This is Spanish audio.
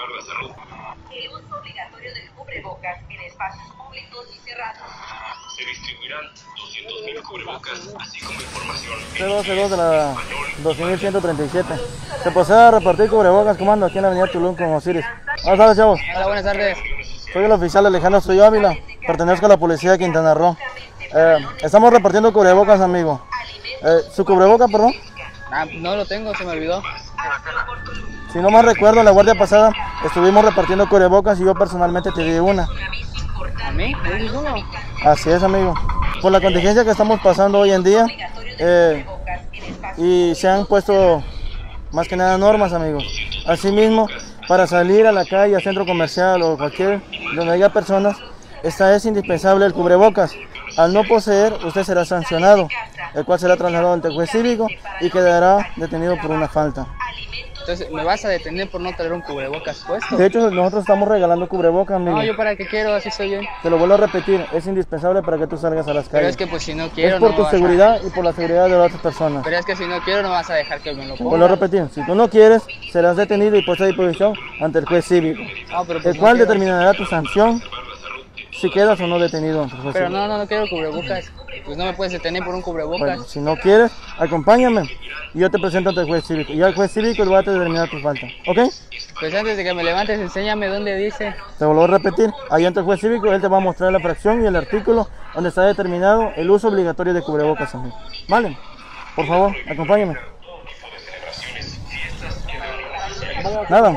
preservar la salud. El uso obligatorio del cubrebocas en espacios públicos y cerrados. Se distribuirán 200.000 cubrebocas, así como información en 0202 de la 2137. Se procede a repartir cubrebocas, comando, aquí en la avenida Tulum con Osiris. Buenas tardes, chavos. Hola, buenas tardes. Soy el oficial Alejandro Soy Ávila, pertenezco a la policía de Quintana Roo. Eh, estamos repartiendo cubrebocas, amigo. Eh, ¿Su cubreboca, perdón? Ah, no lo tengo, se me olvidó. Si no mal recuerdo, la guardia pasada estuvimos repartiendo cubrebocas y yo personalmente te di una. ¿A? ¿Me? Así es, amigo. Por la contingencia que estamos pasando hoy en día, eh, y se han puesto más que nada normas, amigos. Asimismo, para salir a la calle, al centro comercial o cualquier donde haya personas, esta es indispensable el cubrebocas. Al no poseer, usted será sancionado, el cual será trasladado ante el juez cívico y quedará detenido por una falta. Entonces, ¿me vas a detener por no traer un cubrebocas puesto? De hecho, nosotros estamos regalando cubrebocas, amigo. No, yo para qué quiero, así soy yo. Te lo vuelvo a repetir, es indispensable para que tú salgas a las Pero calles. es que pues si no quiero, es por no tu a- seguridad y por la seguridad de las otras personas. Pero es que si no quiero, no vas a dejar que me lo Vuelvo a ponga. repetir, si tú no quieres, serás detenido y puesto a disposición ante el juez cívico, pero pues el no cual quiero. determinará tu sanción si quedas o no detenido el juez Pero no, no, no quiero cubrebocas. Pues no me puedes detener por un cubrebocas. Bueno, si no quieres, acompáñame y yo te presento ante el juez cívico. Y al juez cívico va a determinar tu falta. ¿Ok? Pues antes de que me levantes, enséñame dónde dice. Te vuelvo a repetir, ahí ante el juez cívico él te va a mostrar la fracción y el artículo donde está determinado el uso obligatorio de cubrebocas, amigo. ¿Vale? Por favor, acompáñame. Nada.